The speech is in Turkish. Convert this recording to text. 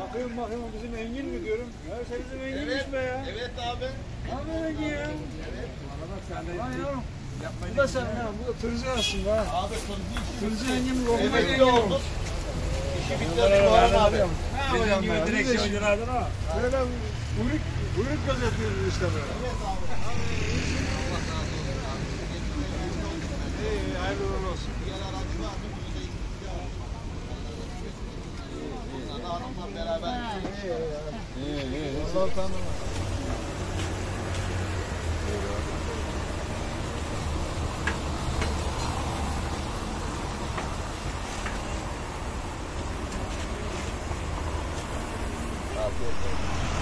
Bakıyorum bakıyorum bizim Engin mi diyorum? Ya sen bizim Engin'miş evet, be ya. Evet abi. Abi Engin ya. Evet. Arada sen de. Lan yavrum. Bu da sen ya. Bu da turizm aslında ha. Abi turizm. Turizm Engin mi? Evet yok. İşi bitti. Baran abi. abi. Ne yapacağım ben? Direksiyonculardan ha. Böyle uyruk, uyruk gözetiyoruz işte böyle. İyi, hayırlı uğurlu olsun. Diğer aracı var mı? Onlar da hanımla beraber. İyi, iyi. Allah tanrım. Afiyet olsun.